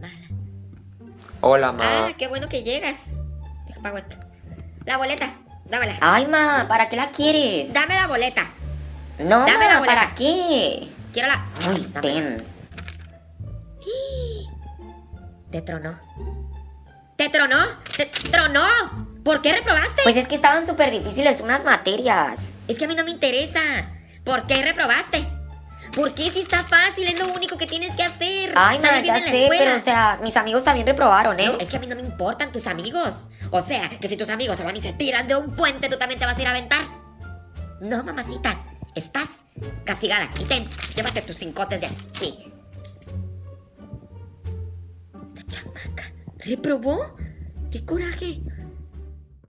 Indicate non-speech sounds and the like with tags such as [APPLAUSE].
Mala. Hola, ma. Ah, qué bueno que llegas. Deja pago esto. La boleta, dámela. Ay, ma, ¿para qué la quieres? Dame la boleta. No, Dame ma, la boleta. ¿para qué? Quiero la. Ay, Dame. ten. [GASPS] Te tronó. ¿Te tronó? ¿Te tronó? ¿Por qué reprobaste? Pues es que estaban súper difíciles unas materias. Es que a mí no me interesa. ¿Por qué reprobaste? ¿Por qué si está fácil? Es lo único que tienes que hacer. Ay, ma, ya sé, pero o sea, mis amigos también reprobaron, ¿eh? No, es que a mí no me importan tus amigos. O sea, que si tus amigos se van y se tiran de un puente, tú también te vas a ir a aventar. No, mamacita. Estás castigada. Y ten, llévate tus cincotes de aquí. Esta chamaca. ¿Reprobó? ¡Qué coraje!